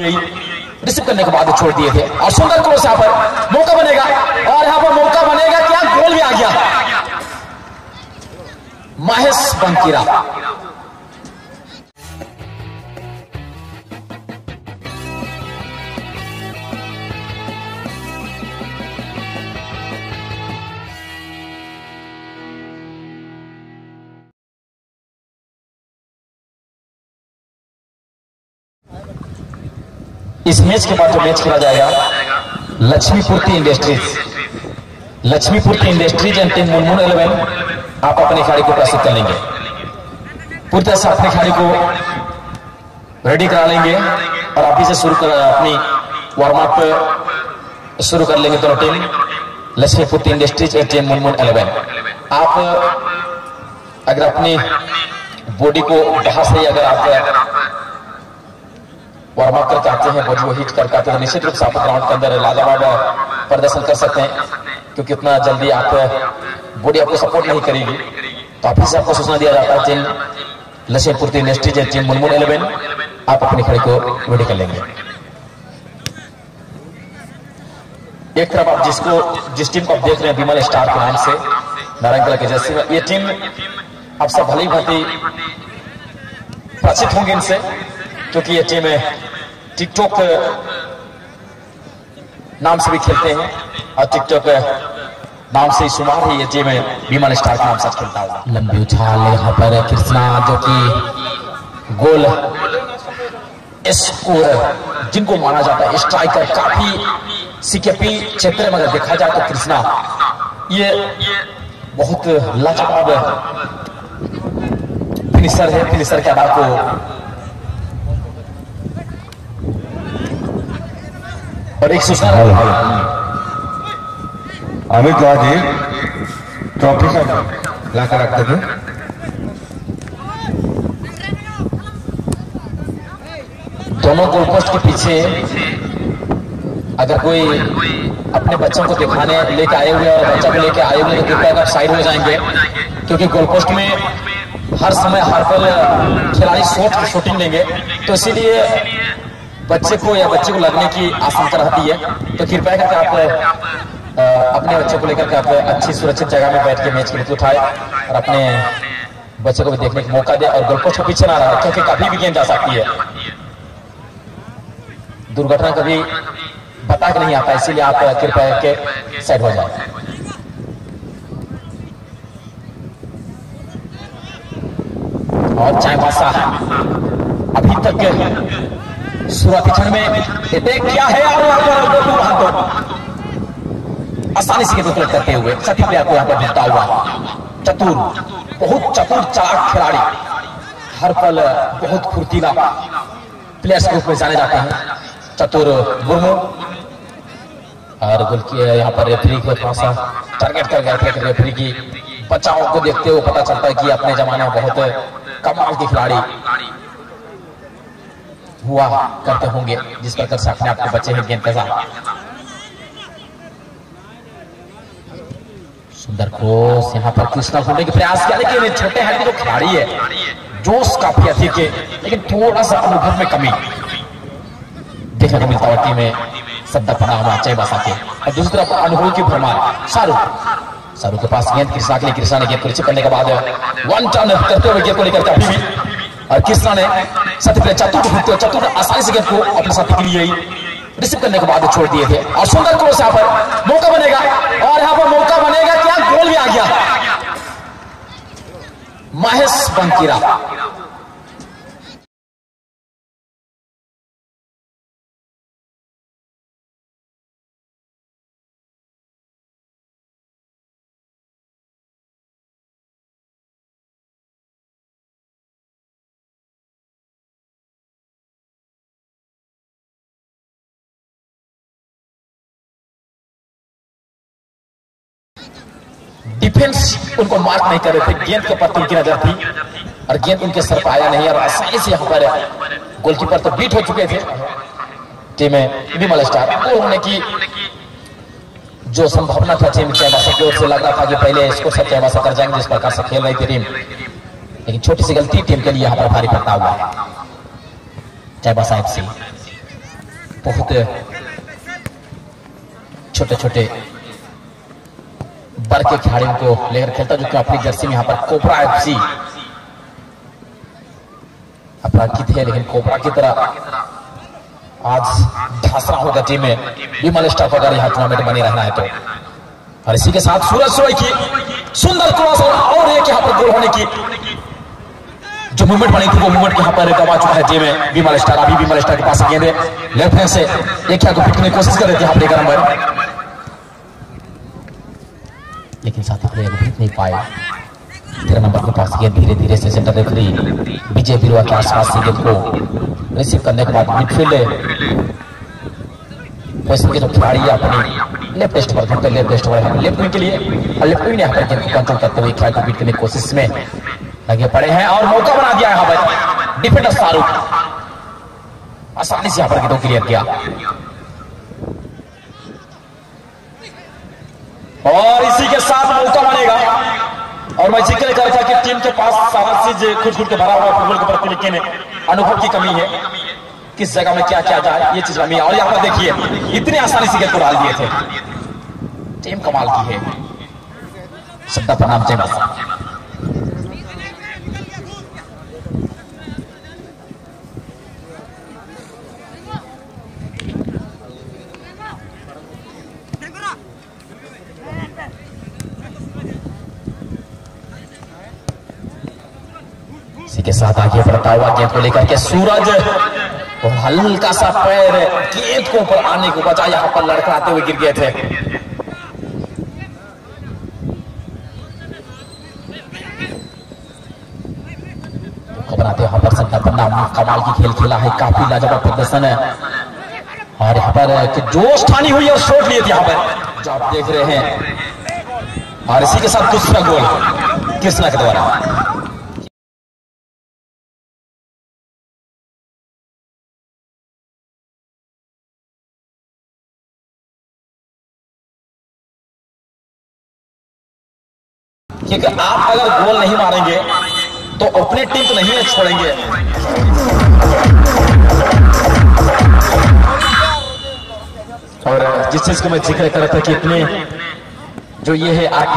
Receive करने के बाद छोड़ दिए थे। और सुंदर क्रोस यहाँ पर मौका बनेगा। और यहाँ पर मौका बनेगा क्या गोल भी आ गया। महेश बंकीरा। इस मैच के बाद जो मैच खेला जाएगा Lakshmipurti industries. Lakshmipurti industries and team Munmun eleven, आप अपने खिलाड़ी को प्रस्तुत कर लेंगे। पूरी तरह से अपने खिलाड़ी को रेडी करा लेंगे और अभी से शुरू कर, अपनी वार्म अप शुरू कर लेंगे दोनों team Lakshmipurti industries and team Munmun eleven. आप अगर अपनी बॉडी को बाहर से अगर आप अप करके आते हैं को हीट करके आते हैं। निश्चित रूप से आप ग्राउंड के अंदर लाजवाब प्रदर्शन कर सकते हैं, क्योंकि इतना जल्दी आप बॉडी आपको सपोर्ट नहीं करेगी। तो ऑफ़िस से आपको सूचना दिया जाता है, team Lakshmipurti industries team, Munmun eleven. आप अपने खड़े को रेडी कर लेंगे। एक तरफ़ आप जिसको, जिस टीम को आप देख रहे हैं विमल स्टार के नाम से, नारायण कला के जैसे ये टीम आप सब भली भांति परिचित होंगे इनसे। क्योंकि ये टीम टिकटॉक नाम से भी खेलते हैं। और टिकटॉक नाम से ही शुमार ही ये टीम विमल स्टार के नाम से खेलता हुआ लंबी उछाल यहाँ पर कृष्णा, जो कि गोल स्कोर जिनको माना जाता है। स्ट्राइकर काफ़ी सीकेपी क्षेत्र में अगर देखा जाए तो कृष्णा, ये बहुत लाजवाब फिनिशर है। फिनिशर के आधार को और एक सूचना अमित गाजी ट्रॉफी का ला कर रखते थे दोनों गोल पोस्ट के पीछे अगर कोई अपने बच्चों को दिखाने लेके आए हुए और बच्चा को लेके आए हुए तो कृपया अगर साइड हो जाएँगे, क्योंकि गोल पोस्ट में हर समय हर पल खिलाड़ी शॉट शूटिंग लेंगे तो इसीलिए बच्चे को या बच्चे को लगने की आशंका रहती है तो कृपया करके आप अपने बच्चे को लेकर के आप अच्छी सुरक्षित जगह में बैठ के मैच की लुत्फ उठाए और अपने बच्चे को भी देखने का मौका दे और गोल पोस्ट के पीछे ना रहे क्योंकि कभी भी गेंद जा सकती है। दुर्घटना कभी बता के नहीं आता, इसीलिए आप कृपया के साइड हो जाए। और चाय बासा अभी तक शुरुआती क्षण में देख क्या है। आसानी से कलेक्ट करते हुए सती प्लेयर को यहाँ पर ढूंढता हुआ चतुर, बहुत चतुर चालाक खिलाड़ी, हर पल बहुत फुर्तीला प्लेयर्स के रूप में जाने जाते हैं। चतुर मुर्मू और गोल यहाँ पर रेफरी को थोड़ा सा टारगेट कर गए थे रेफरी की। बचाव को देखते हुए पता चलता है कि अपने जमाने में बहुत कमाल के खिलाड़ी हुआ करते होंगे, जिस प्रकार से अपने आपके बच्चे हैं गेंद के सुंदर क्रॉस यहाँ पर कृष्णा ढूँढने के प्रयास किया, लेकिन छोटे हाथ जो खिलाड़ी है, जोश काफ़ी अधिक है, लेकिन थोड़ा सा अनुभव में कमी। देखने को मिलता है टीम में सद्दा पड़ा हुआ चय बासा के। और दूसरी तरफ़ अनुभव की भरमार, शाहरुख। शाहरुख के पास गेंद कृष्णा के लिए कृष्णा ने गेंद को करने के बाद वन टर्न करते हुए गेंद को लेकर अभी भी, और कृष्णा ने साथी ही चतुर ढूंढते चतुर आसानी से गेंद को अपने साथ के लिए रिसीव करने के बाद छोड़ दिए थे और सुंदर क्रॉस यहाँ पर मौका बनेगा और यहाँ पर मौका बनेगा क्या गोल भी आ गया महेश बंकीरा डिफेंस उनको मार्क नहीं कर रहे थे। गेंद के ऊपर उनकी नज़र थी और गेंद उनके सर पर आया नहीं, और आसानी से यहाँ पर गोलकीपर तो बीट हो चुके थे। टीम विमल स्टार वो उन्होंने की जो संभावना था टीम चैबासा की ओर से, लग रहा था कि पहले इसको सब चैबासा कर जाएँगे, जिस प्रकार से खेल रही थी टीम। लेकिन छोटी सी गलती टीम के लिए यहाँ पर भारी पड़ता हुआ है। चैबासा एफ़ सी बहुत छोटे छोटे बर के खिलाड़ियों को लेकर खेलता जो कि अपनी जर्सी में यहाँ पर कोबरा एफसी। अपराजित है लेकिन कोबरा की तरह आज ढासरा होगा टीम में। विमल स्टाफ अगर यहाँ टूर्नामेंट बने रहना है तो। और इसी के साथ सूरज सोई की, सुंदर क्रॉस और एक यहाँ पर गोल होने की। जो मूवमेंट बनी थी, वो मूवमेंट यहाँ पर गवा चुका है टीम में। विमल स्टार अभी विमल स्टार के पास गेंद। है लेफ़्ट हैंड से एक क्या को पिटने की कोशिश कर रहे थे यहाँ पर ग्यारह नंबर लेकिन साथी प्लेयर जीत नहीं पाए। तेरह नंबर के पास गेंद धीरे धीरे से सेंटर रेफरी विजय बिरवा के आसपास से गेंद को रिसीव करने के बाद मिडफील्ड वैसे के जो खिलाड़ी अपनी लेफ़्ट टेस्ट पर खेलते लेफ़्ट टेस्ट पर लेफ़्ट विंग के लिए, और लेफ़्ट विंग ने यहाँ पर गेंद को कंट्रोल करते हुए खेल को बीट करने की कोशिश में लगे पड़े हैं और मौका बना दिया यहाँ पर। डिफेंडर शाहरुख आसानी से यहाँ पर गेंदों क्लियर किया और इसी के साथ मौका बनेगा। और मैं ज़िक्र कर था कि टीम के पास चीज़ खुद खुद के भरा हुआ फुटबॉल के प्रति लेकिन अनुभव की कमी है। किस जगह में क्या क्या जाए, ये चीज़ कमी और यहाँ पर देखिए, इतनी आसानी से गेंद को डाल दिए थे। टीम कमाल की है। सबका प्रणाम, जय माता साथ आगे बढ़ता हुआ गेंद को लेकर के सूरज। वो हल्का सा पैर गेंद को ऊपर आने को बचा, यहाँ पर लड़खड़ाते हुए गिर गए थे। घबराते यहाँ पर संता पन्ना कमाल की खेल खेला है, काफ़ी लाजवाब प्रदर्शन है। और यहाँ पर जोश ठानी हुई और शॉट लिए थे यहाँ पर। जो आप देख रहे हैं, और इसी के साथ दूसरा गोल, कृष्णा के द्वारा। क्योंकि आप अगर गोल नहीं मारेंगे तो अपनी टीम को नहीं छोड़ेंगे। और जिस चीज़ को मैं ज़िक्र कर रहा था कि इतने जो ये है आप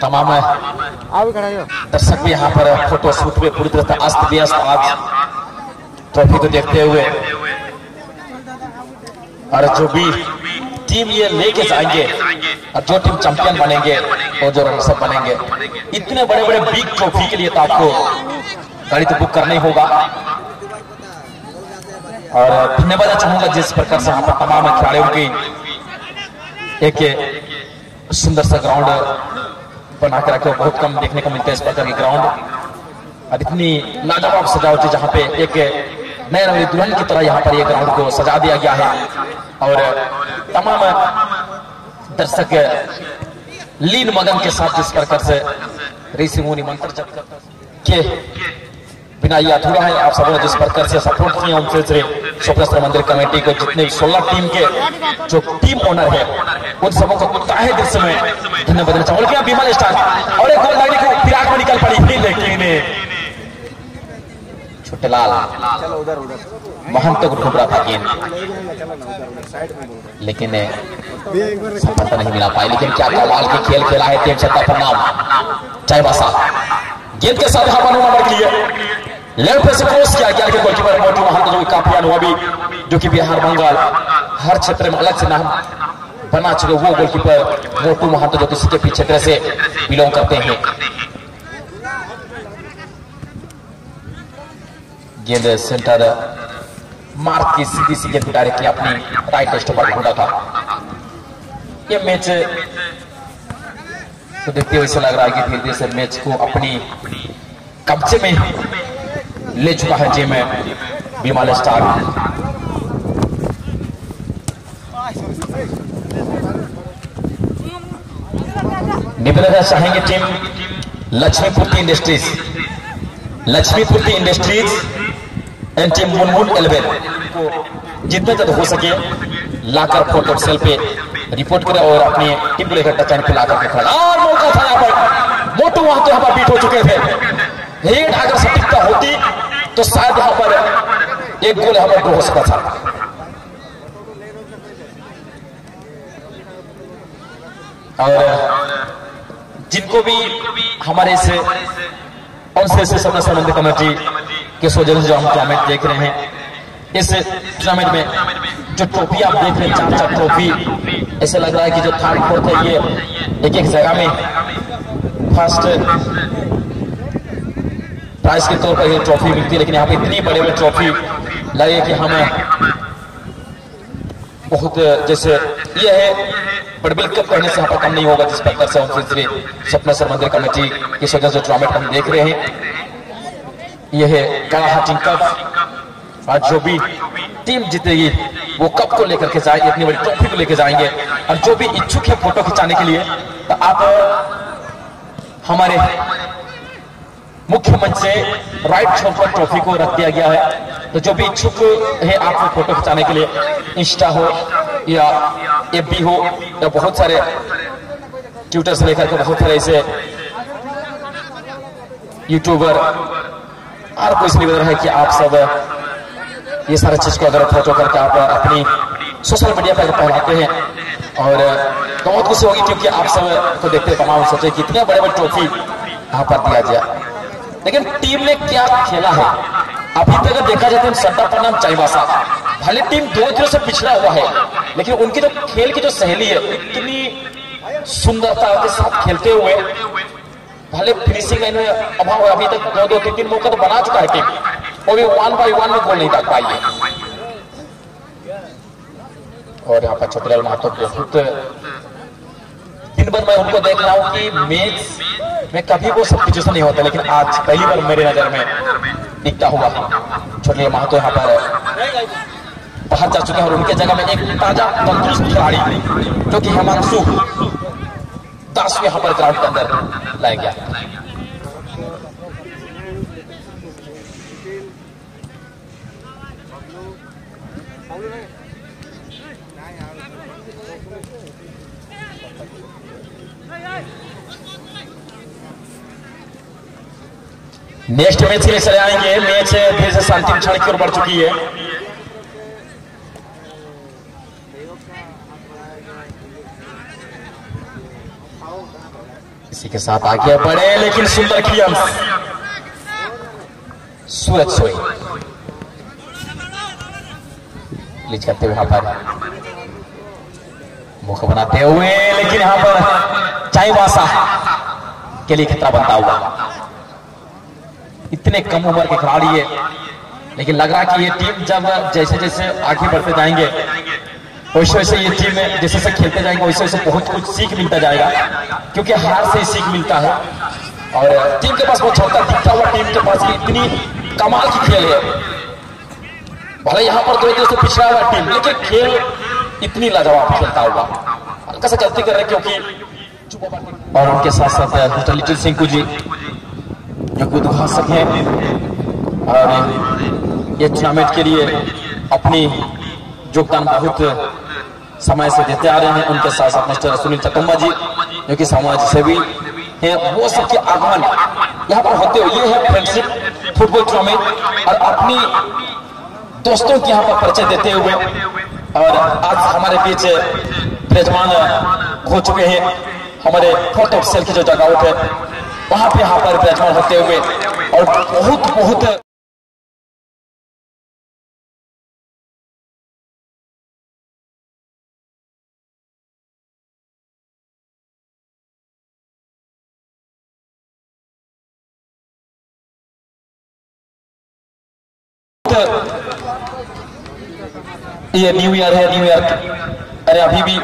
तमाम दर्शक भी यहाँ पर फ़ोटो शूट में पूरी तरह अस्त व्यस्त आज। ट्रॉफी को देखते हुए। और जो भी टीम ये लेके जाएँगे और जो टीम चैंपियन बनेंगे, और जो रनसअप बनेंगे, इतने बड़े बड़े बिग ट्रॉफी के लिए तो आपको गाड़ी तो बुक करना ही होगा। और धन्यवाद चाहूँगा जिस प्रकार से यहाँ तमाम खिलाड़ियों की एक सुंदर सा ग्राउंड बना के रखे बहुत कम देखने को मिलता है इस प्रकार की ग्राउंड और इतनी लाजवाब सजावट जहाँ पे एक नए नवी दुल्हन की तरह यहाँ पर ये ग्राउंड को सजा दिया गया है। और तमाम दर्शक लीन मगन के साथ जिस प्रकार से ऋषि मुनि मंत्र जप के बिना ये अधूरा है। आप सबों जिस प्रकार से सपोर्ट किया उनसे से स्वप्नेश्वर मंदिर कमेटी को जितने सोलह टीम के जो टीम ओनर है, उन सबों को ताहे दिल से मैं धन्यवाद देना चाहूँगा। और एक गोल लाइन को फिराक में निकल पड़ी लेकिन छोटेलाल महंत को ढूंढ रहा था गेंद लेकिन सफलता नहीं मिला पाई लेकिन क्या कमाल के खेल खेला है टीम सत्ता पर नाम। जय बासा गेंद के साथ हवा नंबर के लिए। लेफ़्ट से क्रॉस किया गया कि गोलकीपर मोटू महंत जो काफ़ी अनुभवी जो कि बिहार बंगाल हर क्षेत्र में अलग से नाम बना चुके वो गोलकीपर मोटू महंत जो किसी के पीछे तरह से बिलोंग करते हैं। गेंद सेंटर मार्क की सीधी सी गेंद डायरेक्टली अपनी राइट पर ढूंढा था। ये मैच तो देखते हुए लग रहा है कि धीरे से मैच को अपनी कब्जे में ले चुका है टीम विमाल स्टार निवेदन चाहेंगे team Lakshmipur industries Lakshmipur industries anti Munmun eleven को जितना ज़्यादा हो सके, लाकर फ़ोटो सेल पे रिपोर्ट करें और अपनी टीम को लेकर टचन पे लाकर के खड़ा। और मौका था यहाँ पर। मोटो वहाँ तो यहाँ पर बीट हो चुके थे। हेड अगर सटीकता होती तो शायद यहाँ पर एक गोल यहाँ पर हो सकता था। और जिनको भी हमारे से ऑन से संबंधित कमेटी कमेटी के सोजन जो हम टूर्नामेंट देख रहे हैं, इस टूर्नामेंट में जो ट्रॉफी आप देख रहे हैं चार चार ट्रॉफी ऐसे लग रहा है कि जो थर्ड फोर्थ है ये एक एक जगह में फ़र्स्ट प्राइज के तौर पर ये ट्रॉफी मिलती है, लेकिन यहाँ पे इतनी बड़े बड़े ट्रॉफी लगे कि हमें बहुत, जैसे ये है बड़बिल कप कहने से यहाँ पर कम नहीं होगा, जिस प्रकार से हम फिर सपना सर मंदिर कमेटी की वजह से टूर्नामेंट हम देख रहे हैं। यह है कप आज जो भी टीम जीतेगी, वो कप को लेकर के जाएगी इतनी बड़ी ट्रॉफी को लेकर जाएँगे। और जो भी इच्छुक है फ़ोटो खिंचाने के लिए तो आप हमारे मुख्य मंच से राइट छोर पर ट्रॉफी को रख दिया गया है। तो जो भी इच्छुक है आप फ़ोटो खिंचाने के लिए, इंस्टा हो या एफ़ हो, या बहुत सारे ट्विटर से लेकर के बहुत सारे ऐसे यूट्यूबर और कोई इसलिए है कि आप सब, ये सारे चीज़ को अगर फ़ोटो करके आप अपनी सोशल मीडिया पर फैलाते हैं। और बहुत खुशी होगी क्योंकि आप सबको देखते तमाम सोचे कि इतने बड़े बड़े ट्रॉफी यहाँ पर दिया गया। लेकिन टीम ने क्या खेला है? अभी तक देखा जाए तो सट्टा का नाम चाईबासा भले टीम दो दिनों से पिछड़ा हुआ है, लेकिन उनकी जो खेल की जो सहेली है, इतनी सुंदरता के साथ खेलते हुए भले फिनिशिंग लाइन में अभाव अभी तक दो दो तीन तीन मौका तो बना चुका है टीम वो भी वन बाई वन में गोल नहीं डाल पाई है। और यहाँ पर छोटे महतो बहुत दिन भर मैं उनको देख रहा हूँ कि मैच में कभी वो सब्सिट्यूशन नहीं होता, लेकिन आज पहली बार मेरे नज़र में दिखता हुआ छोटे महतो यहाँ पर बाहर जा चुके हैं और उनके जगह में एक ताज़ा तंदुरुस्त खिलाड़ी, जो कि हिमांशु दास यहाँ पर ग्राउंड के अंदर लाया गया नेक्स्ट मैच के लिए चले आएँगे। मैच धीरे से शांतिम क्षण की ओर बढ़ चुकी है। इसी के साथ आगे बढ़े, लेकिन सुंदर क्लियंस सूरज सोई। लीज करते हुए यहाँ पर। मुख बनाते हुए, लेकिन यहाँ पर चाईवासा के लिए खतरा बनता हुआ। इतने कम उम्र के खिलाड़ी है लेकिन लग रहा कि ये टीम जब जैसे जैसे आगे बढ़ते जाएँगे वैसे वैसे ये टीम जैसे जैसे खेलते जाएँगे, वैसे वैसे बहुत कुछ सीख मिलता जाएगा, क्योंकि हार से ही सीख मिलता है। और टीम के पास बहुत छोटा दिखता हुआ टीम के पास इतनी कमाल की खेल है। भले यहाँ पर दो से पिछड़ा हुआ टीम लेकिन खेल इतनी लाजवाब खेलता हुआ। हल्का सा गलती कर रहे क्योंकि और उनके साथ साथ मिस्टर लिटिल सिंह जी, जो कि उद्घाटक हैं। और ये टूर्नामेंट के लिए अपनी योगदान बहुत समय से देते आ रहे हैं, उनके साथ साथ मिस्टर सुनील चकम्बा जी, जो कि समाज सेवी हैं, वो सबके आगमन। यहाँ पर होते हुए है फ्रेंडशिप फुटबॉल टूर्नामेंट और अपनी दोस्तों के यहाँ पर परिचय देते हुए, और आज हमारे बीच मेजमान हो चुके हैं, हमारे ऑफिसर की जो जगह है, वहाँ पे यहाँ पर विराजमान होते हुए, और बहुत बहुत ये न्यू ईयर है न्यू ईयर अरे अभी भी